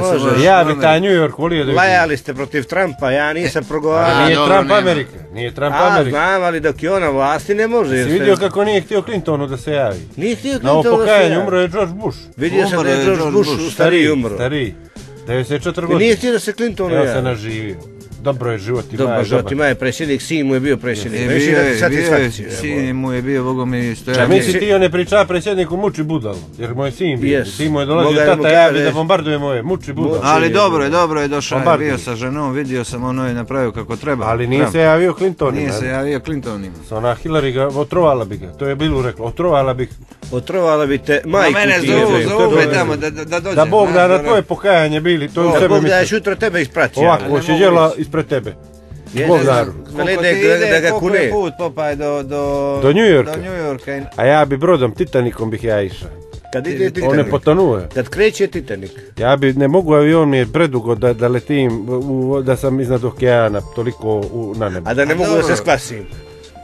Može. Ja bi taj New York volio da. Lajali ste protiv Trumpa, ja nisam progovarao. Ali nije Trump nema. Amerika, nije Trump A, Amerika. znam, ali dok je on na vlasti ne može. jer Si se- vidio kako nije htio Clintonu da se javi? Nije htio Na ovo Clinton da se javi. umro je George Bush. Vidio sam da je George Bush Bush. stariji umro. Stariji. 94 I godine. nije htio da se Clinton Ja se javi. naživio. Dobro je život ima. Dobro, je život ima je predsjednik, sin mu je bio predsjednik. Bio da je, ti satisfakciju. bio je, sin mu je bio, bogo mi Ja stoja. misli ti on ne priča predsjedniku muči budal, jer moj sin bio. Yes. Sin mu je dolazio tata javi da bombarduje moje, muči budal. Muči. Ali dobro je, dobro je došao, je bio sa ženom, vidio sam ono je napravio kako treba. Ali nije se javio Clintonima. Nije se javio Clintonima. Ona Hillary ga, otrovala bi ga, to je bilo rekla, otrovala bi Otrovala bi te Ma majku mene ti zovu, zovu To me je- tamo da, da, da dođe. Da Bog da na ono. tvoje pokajanje bili, to je Da Bog da je mislio. jutro tebe isprati. Ovako, ići. ispred tebe. Je, Bog da, ti da, ide, da ga je kune. put popaj do, do... Do New Yorka. Do New Yorka. A ja bi brodom Titanikom bih ja išao. Kad ide On je potonuo. Kad kreće Titanic. Ja bi, ne mogu avion mi je predugo da, da letim, u, da sam iznad okeana, toliko u, na nebu. A da ne A mogu da se spasim.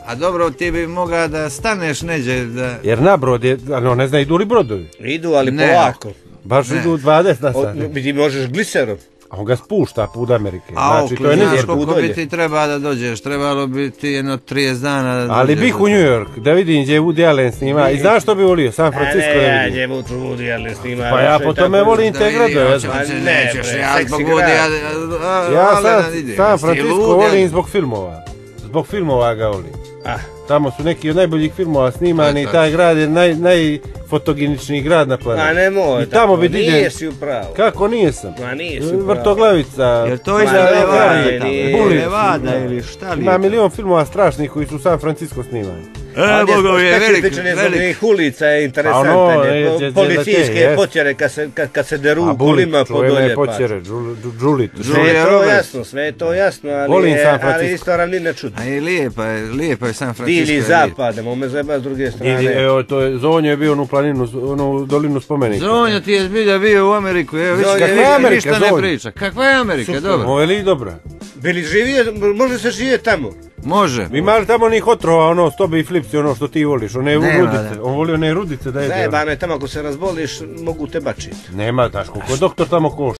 A dobro, ti bi mogao da staneš neđe, da... Jer na brod je, ano ne zna idu li brodovi. Idu, ali Ne. polako. Baš Ne. idu 20 na O, sat. ti možeš gliserom. A on ga spušta put Amerike. A Znači, okli, to je znaš koliko bi ti treba da dođeš, trebalo bi ti jedno 30 dana da Ali bih u New. York, da vidim gdje Woody Allen snima. I znaš što bi volio? San Francisco ne, da ja vidim. njemu trudi, ali snima. Pa ja po tome volim Ja, ne, nećeš, bre, ja zbog. Woody, ja, a- ja San, Francisco volim zbog filmova. Zbog filmova ga volim. Ah, Tamo su neki od najboljih filmova snimani i je taj grad je naj, najfotogeničniji grad na a planetu. nemoj. I tamo tako, bi Nije si u pravu. Kako nijesam? Ma nije si u pravu. Vrtoglavica. Jel to nije. Bulit. Nevada ili šta li? Ima je? milion filmova strašnih koji su u San Francisco snimani. E, Ali bogovi je velik, je velik. ulica je interesantan. ono, je. je, Po- je, je, Policijske je, je. potjere kad se, kad, kad se deru A u kolima po dolje. pa. počere, Đulit. Sve je to jasno, sve je to jasno, ali, je, ali isto ravnina čudna. A i lijepa je, lijepa je San Francisco. Ili je zapad, nemo me zajeba s druge strane. Ili, evo, to je, Zonjo je bio onu planinu, onu dolinu spomenika. Zonja ti je zbilja bio u Ameriku, evo viš, kakva je je Amerika, ništa ne priča. Kakva je Amerika, Super. dobro. Ovo je li dobra? Bili živije, može se živjeti tamo. Može. Ima li tamo onih otrova, ono, stobi i flipsi, ono što ti voliš, one Nema, rudice, da. on voli one rudice da jede. ono. Zajebano je tamo ako se razboliš, mogu te bačiti. Nema, daš, koliko je doktor tamo košta.